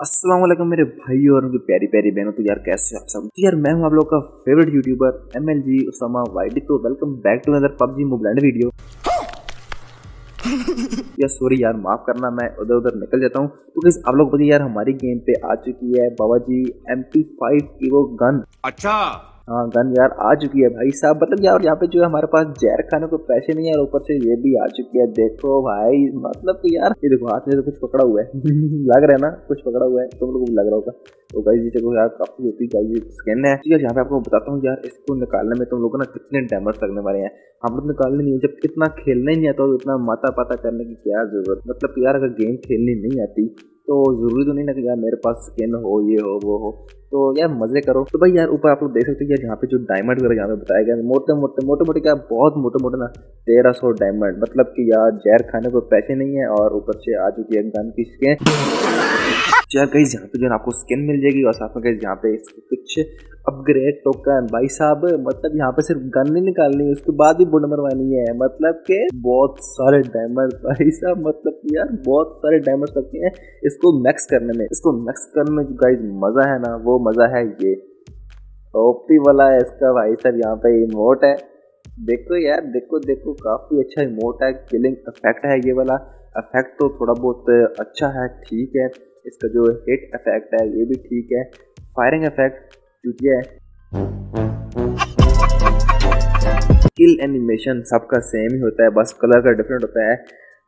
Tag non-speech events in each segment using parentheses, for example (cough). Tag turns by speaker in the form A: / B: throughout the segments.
A: अस्सलाम वालेकुम मेरे भाई और उनकी प्यारी प्यारी बहनों तो यार कैसे आप सब? तो यार मैं हूँ आप लोग का favourite YouTuber M L G Usama YD तो welcome back to other PUBG mobile video (laughs) यार सॉरी यार, माफ़ करना, मैं उधर उधर निकल जाता हूँ। तो किस आप लोग बताइए यार, हमारी गेम पे आ चुकी है बाबा जी एम पी फाइव की वो गन
B: अच्छा।
A: हाँ गन यार आ चुकी है भाई साहब। मतलब यार, यहाँ पे जो है हमारे पास जहर खाने को पैसे नहीं है और ऊपर से ये भी आ चुकी है। देखो भाई मतलब कि यार, ये देखो, हाथ में तो कुछ पकड़ा हुआ है। (laughs) लग रहा है ना? कुछ पकड़ा हुआ है। तुम लोग को लग रहा होगा। तो गाइस ये देखो यार, काफ़ी होती गाइस स्किन है। यार यहाँ पे आपको बताता हूँ यार, इसको निकालने में तुम लोग ना कितने डैमेज लगने वाले हैं। हम लोग निकालने नहीं है जब इतना खेलना ही नहीं आता इतना माता पाता करने की क्या ज़रूरत? मतलब यार, अगर गेम खेलनी नहीं आती तो ज़रूरी तो नहीं ना कि यार मेरे पास स्किन हो, ये हो, वो हो। तो यार मज़े करो। तो भाई यार ऊपर आप लोग देख सकते हो यार यहाँ पे जो डायमंड वगैरह यहाँ पे बताया गया, मोटे मोटे मोटे मोटे क्या बहुत मोटे मोटे ना तेरह सौ डायमंड मतलब कि यार जहर खाने को पैसे नहीं है और ऊपर से आ चुकी है गन की स्किन यार कहीं यहाँ पे जो है आपको स्किन मिल जाएगी और साथ में कहीं यहाँ पे कुछ अपग्रेड टोकन भाई साहब मतलब यहाँ पे सिर्फ़ गन नहीं निकालनी है, उसके बाद भी बुड मरवानी है। मतलब के बहुत सारे डायमंड भाई साहब मतलब यार बहुत सारे डायमंड लगते हैं इसको मैक्स करने में। इसको मैक्स करने में जो गाइज़ मज़ा है ना? वो मज़ा है ये। ओपी वाला है इसका भाई साहब, यहाँ पे इमोट है। देखो यार, देखो देखो, काफ़ी अच्छा इमोट है किलिंग इफ़ेक्ट है ये वाला। इफ़ेक्ट तो थोड़ा बहुत अच्छा है, ठीक है। इसका जो हिट इफ़ेक्ट है, ये भी ठीक है। फायरिंग इफ़ेक्ट चुतिया है किल एनिमेशन सबका सेम ही होता है, बस कलर का डिफरेंट होता है।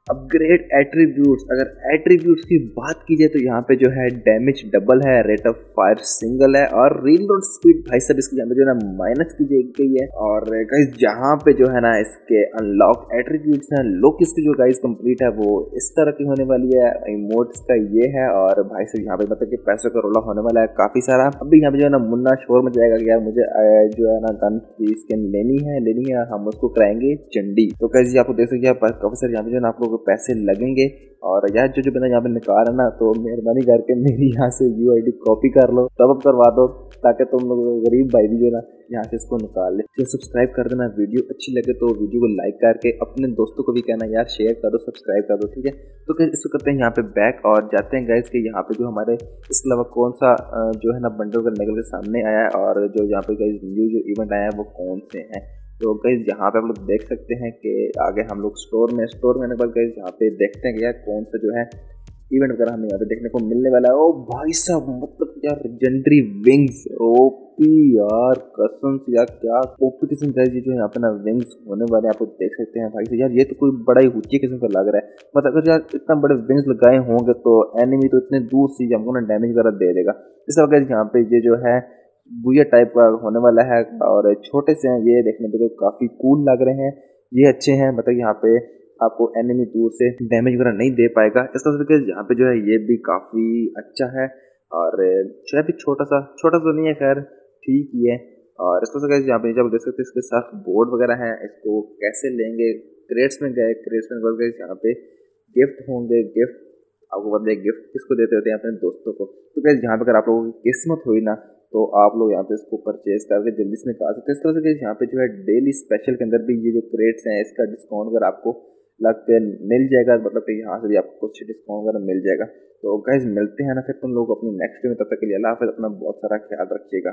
A: अपग्रेड एट्रीब्यूट्स अगर एट्रीब्यूट्स की बात की जाए तो यहाँ पे जो है डैमेज डबल है रेट ऑफ़ फायर सिंगल है और रील रोड स्पीड भाई सब इसकी यहाँ पे जो है ना माइनस की गई है और गाइस जहाँ पे जो है ना इसके अनलॉक एट्रीब्यूट्स हैं लुक इसकी जो गाइस कंप्लीट है वो इस तरह की होने वाली है इमोट्स का ये है और भाई सब यहाँ पे मतलब कि पैसों का रोला होने वाला है काफ़ी सारा। अभी यहाँ पे जो है ना मुन्ना शोर में जाएगा कि यार मुझे जो है ना गन स्किन लेनी है लेनी है हम उसको कराएँगे चंडी। तो कैसे आपको देख सकते हैं काफ़ी सारे यहाँ पे जो है ना आप लोग को पैसे लगेंगे। और यार जो जो बंदा यहाँ पे निकाल है ना तो मेहरबानी करके मेरी यहाँ से यू आई डी कॉपी कर लो। तब करवा दो, ताकि तुम लोग गरीब भाई भी जो है ना, यहाँ से इसको निकाल ले। तो सब्सक्राइब कर देना वीडियो अच्छी लगे तो वीडियो को लाइक करके, अपने दोस्तों को भी कहना यार शेयर कर दो सब्सक्राइब कर दो, ठीक है? तो कैसे इसको करते हैं यहाँ पे बैक और जाते हैं गैस के यहाँ पे जो हमारे इसके अलावा कौन सा जो है ना बंडल का निकल के सामने आया है, और जो यहाँ पे गैस न्यू जो इवेंट आया है, वो कौन से हैं? तो गई यहाँ पे आप लोग देख सकते हैं कि आगे हम लोग स्टोर में स्टोर में बाद गई यहाँ पे देखते हैं यार कौन सा जो है इवेंट वगैरह हमें यहाँ पे देखने को मिलने वाला है। ओ भाई साहब मतलब यार लेजेंडरी विंग्स ओपी यार, कसम से यार, क्या ओपी किस्म का जो है यहाँ पे ना विंग्स होने वाले आप लोग देख सकते हैं भाई यार ये तो कोई बड़ा ही ऊँची किस्म का लग रहा है। मतलब अगर यार इतना बड़े विंग्स लगाए होंगे तो एनिमी तो इतने दूर से हमको ना डैमेज वगैरह दे देगा। इस वक्त यहाँ पे ये जो है बुया टाइप का होने वाला है और छोटे से हैं, ये देखने पे तो काफ़ी कूल लग रहे हैं। ये अच्छे हैं मतलब यहाँ पे आपको एनिमी दूर से डैमेज वगैरह नहीं दे पाएगा। इस तरह से यहाँ पे जो है, ये भी काफ़ी अच्छा है और जो है भी छोटा सा छोटा सा नहीं है, खैर, ठीक ही है। और इस तरह से यहाँ पे जब देख सकते हैं, इसके साथ बोर्ड वगैरह हैं, इसको कैसे लेंगे? क्रेट्स में गए क्रेट्स में गए यहाँ पे गिफ्ट होंगे गिफ्ट आपको बदले गिफ्ट किसको देते होते हैं अपने दोस्तों को? तो कैसे यहाँ पे अगर आप लोगों की किस्मत हुई ना तो आप लोग यहाँ पे इसको परचेज करके जल्दी से निकाल सकते हैं। इस तरह से यहाँ पे जो है डेली स्पेशल के अंदर भी ये जो क्रेट्स हैं, इसका डिस्काउंट अगर आपको लग के मिल जाएगा। मतलब कि यहाँ से भी आपको कुछ डिस्काउंट वगैरह मिल जाएगा। तो गाइज़ मिलते हैं ना फिर तुम लोग अपनी नेक्स्ट में। तब तक के लिए अल्लाह हाफिज़, अपना बहुत सारा ख्याल रखिएगा।